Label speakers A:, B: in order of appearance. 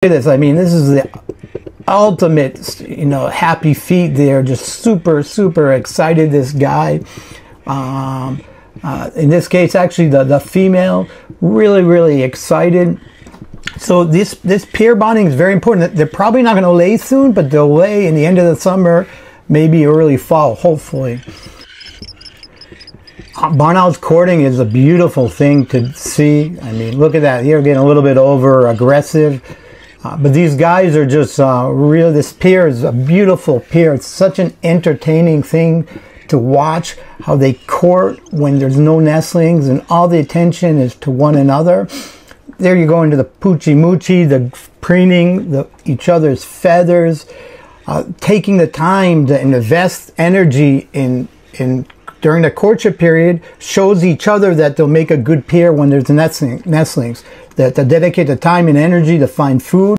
A: this. I mean, this is the ultimate, you know, happy feet. They're just super, super excited. This guy, um, uh, in this case, actually, the, the female, really, really excited. So this this pair bonding is very important. They're probably not going to lay soon, but they'll lay in the end of the summer, maybe early fall, hopefully. Uh, Barn owls courting is a beautiful thing to see. I mean, look at that. Here, getting a little bit over aggressive. Uh, but these guys are just uh, real. This pair is a beautiful pair. It's such an entertaining thing to watch how they court when there's no nestlings and all the attention is to one another. There you go into the poochie moochie, the preening the, each other's feathers, uh, taking the time to invest energy in in during the courtship period shows each other that they'll make a good pair when there's nestling, nestlings. That they dedicate the time and energy to find food.